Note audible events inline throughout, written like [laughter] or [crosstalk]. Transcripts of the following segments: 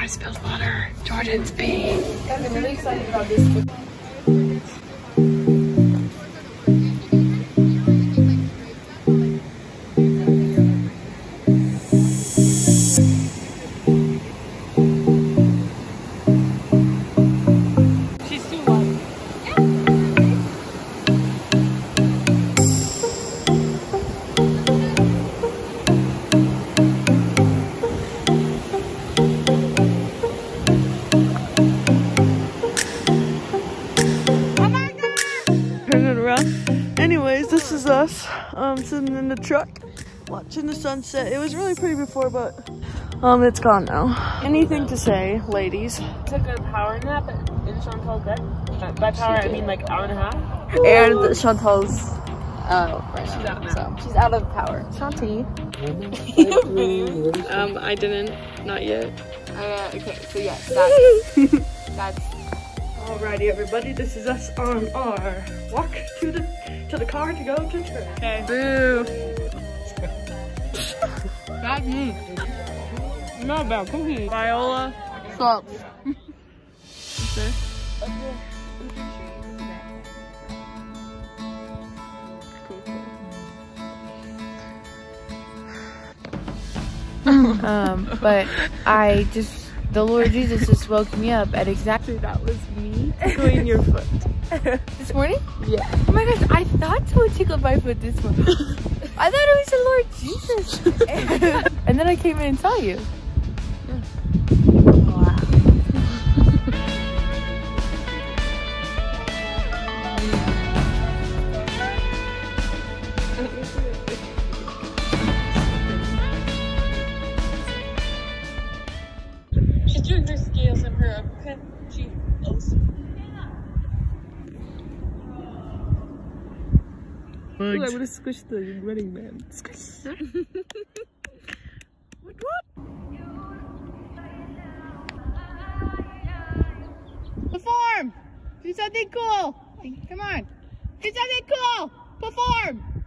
I spilled water. Jordan's peeing. I'm really excited about this. Around. Anyways, this is us um, sitting in the truck watching the sunset. It was really pretty before, but um, it's gone now. Anything to say, ladies? Took a power nap in Chantal's bed. By power, I mean like hour and a half. And Chantal's Oh, right She's now. out now. So she's out of power. Shanti. [laughs] um, I didn't. Not yet. Uh, okay, so yes, [laughs] that's that's Alrighty, everybody. This is us on our walk to the to the car to go to church. Okay. Boo. bad news. Not about cookie. Viola. Sucks. um, but I just the Lord Jesus just woke me up at exactly That was me tickling your foot. [laughs] this morning. Yeah. Oh my gosh, I thought someone tickled my foot this morning. [laughs] I thought it was the Lord Jesus. [laughs] and then I came in and saw you. Ooh, I would have squished the wedding band. Squish. [laughs] What? Perform! Do something cool! Come on! Do something cool! Perform!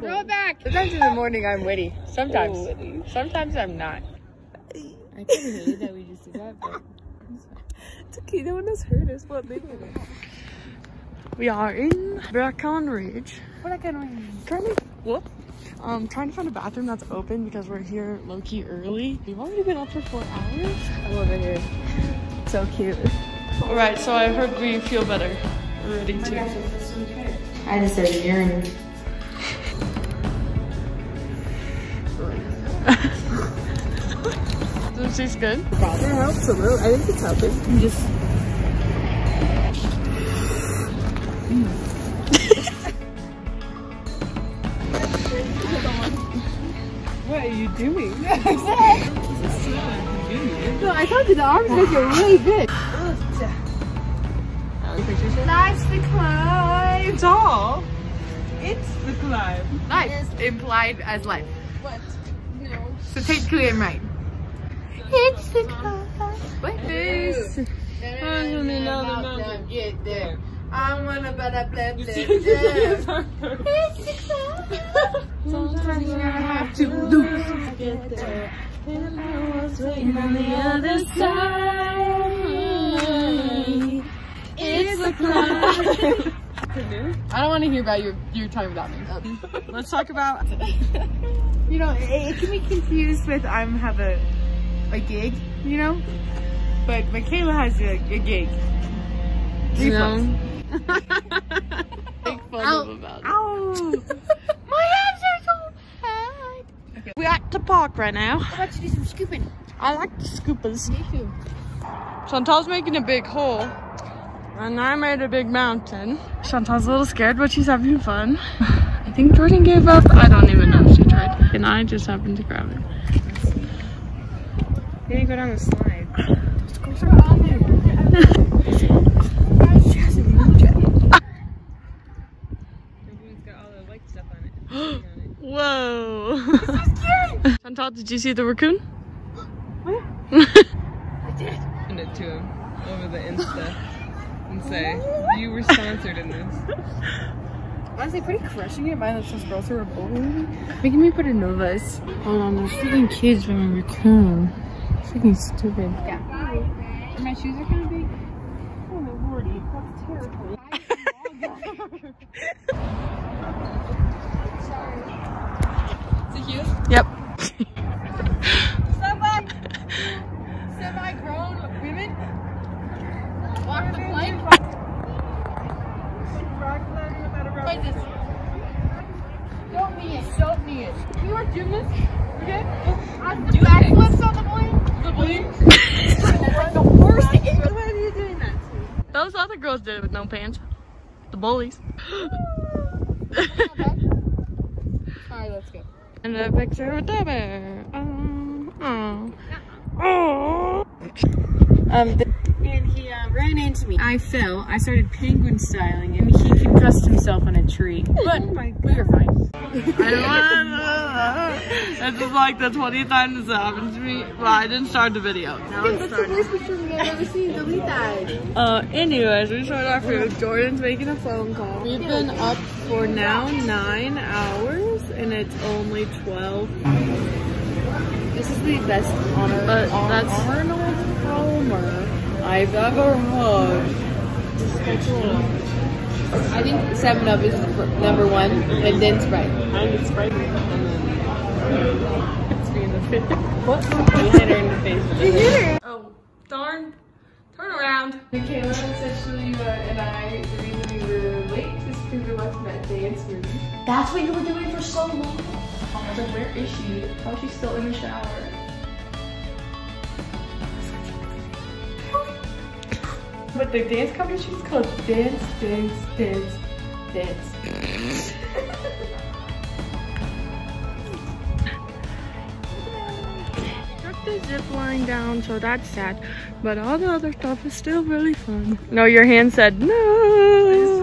Throw it back! Sometimes in the morning I'm witty. Sometimes. Sometimes I'm not. I kind of hated that we just did that, but [laughs] It's okay, no one has heard us. What they [laughs] We are in Bracken Ridge. what I can Trying to whoop. Um, trying to find a bathroom that's open because we're here low key early. We've already been up for four hours. I love it here. So cute. All right, so I heard we feel better. We're ready to. I just said urine. This is good. It helps a little. I think it's helping. Just [laughs] What are you doing? [laughs] No, I told you the arms make it really good. That's the climb. It's all. It's the climb. Life implied as life. What? No. So technically I'm right. It's the climb. What is? Get there. [laughs] I wanna blah It's the climb. Sometimes you have to lose to get there. And I was waiting on the other side. It's the climb. [laughs] I don't want to hear about your your time without me. Oh. Let's talk about. [laughs] You know, it, it can be confused with I'm have a a gig, you know, but Michaela has a, a gig. You know. [laughs] Make fun Ow. of about it. Ow! [laughs] My abs are so bad. We're at the park right now. How about to do some scooping? I like the scoopers. Me too. Chantal's making a big hole. And I made a big mountain. Chantal's a little scared, but she's having fun. I think Jordan gave up. I don't even know if she tried. And I just happened to grab it. You didn't go down the slide. [laughs] Everyone's got all the white stuff on it. Whoa. [laughs] Chantal, did you see the raccoon? [gasps] Where? [laughs] I did. Send it to him over the Insta [laughs] and say, you were sponsored in this. Honestly, pretty crushing it by those girls who were bullying me. Making me put a Novus. Hold on, there's freaking kids from a raccoon. Freaking stupid. Yeah. My shoes are kind of big. Oh my lordy, that's terrible. Is it cute? Yep. [laughs] Semi, semi-grown women walk the plank. This? Don't me it. Don't me it. You like gymnast? Okay. On the backflips on the balloon. The balloon. the worst. Why are you doing that? Those other girls did it with no pants. The bullies. [gasps] [laughs] Alright, let's go. and a picture with the bear. Oh, oh. Oh. Um, and he uh, ran into me. I fell. I started penguin styling, and he concussed himself on a tree. But we were fine. This is like the 20th time this happened to me. Well, I didn't start the video. Now it's starting. picture we've ever seen. Delete that. Uh, anyways, we started our food. Jordan's making a phone call. We've been up for now nine hours, and it's only 12. This is the best honor, But that's- Arnold Palmer I've ever had. I think Seven Up is number one, and then Sprite. I'm the Sprite. And then it's me in the face. What? [laughs] You hit her in the face. Oh, darn. Turn around. Michaela said she uh, and I, late is because we that dance movie. That's what you were doing for so long. I was like, where is she? Oh, she still in the shower. But the dance competition is called Dance, Dance, Dance, Dance. Took the zip line down, so that's sad. But all the other stuff is still really fun. No, your hand said no.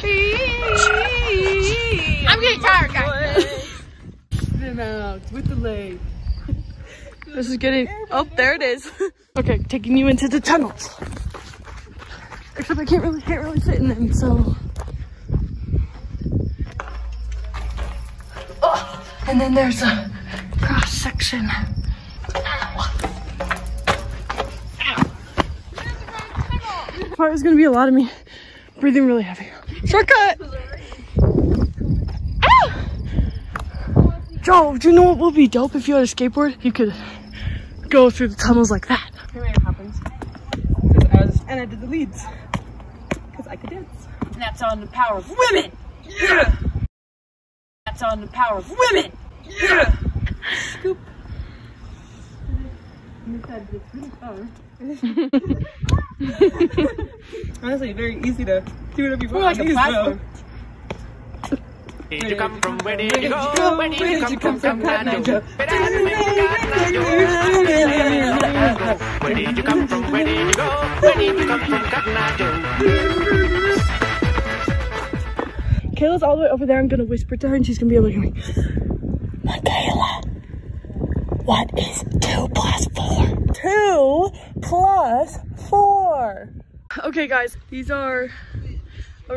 I'm getting tired, guys. Spin [laughs] out with the leg. This is getting. Oh, there it is. [laughs] okay, taking you into the tunnels. Except I can't really, can't really fit in them, so. Oh, and then there's a cross section. Part is gonna be a lot of me breathing really heavy. Shortcut. Ah! Joe, do you know what would be dope if you had a skateboard? You could go through the tunnels like that. Here it happens. I was, and I did the leads. Because I could dance. And that's on the power of women. Yeah. That's on the power of women. Yeah. [laughs] Scoop. [laughs] Honestly, very easy to do whatever you want. like a Please, platform. though. Where did you come from? Where did you go? Where did you come from, Cotton Joe? Where did you come from? Where did you go? Where did you come from, Cotton Joe? Kayla's all the way over there. I'm gonna whisper to her and she's gonna be able to hear me. Michaela, what is Okay, guys, these are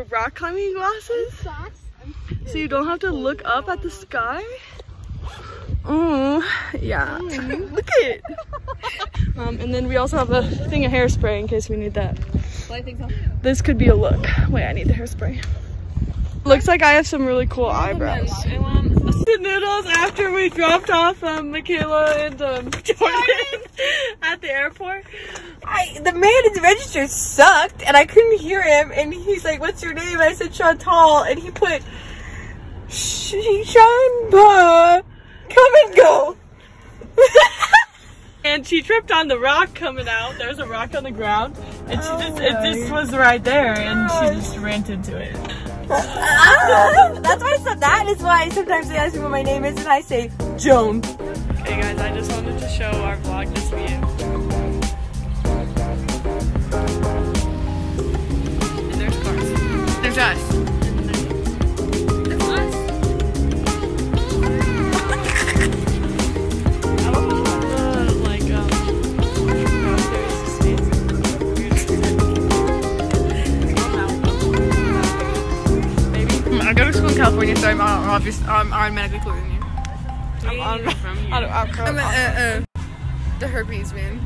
rock climbing glasses. So you don't have to look up at the sky. Mm, yeah. [laughs] look at it. Um, and then we also have a thing of hairspray in case we need that. This could be a look. Wait, I need the hairspray. Looks like I have some really cool eyebrows. The noodles after we dropped off um, Michaela and um, [laughs] Jordan [laughs] at the airport. I, the man at the register sucked, and I couldn't hear him. And he's like, "What's your name?" I said Chantal, and he put Shamba. Come and go. [laughs] And she tripped on the rock coming out. There's a rock on the ground, and she just it just was right there, and she just ran into it. Ah, [laughs] That's why I said that. Is why sometimes they ask me what my name is, and I say Joan. Okay, guys, I just wanted to show our vlog this view. There's us. I don't know how to, like, um, I go to school in California, so I'm obviously I'm automatically cooler than you. I'm on. from I don't, I'll I'm uh, uh, the herpes man.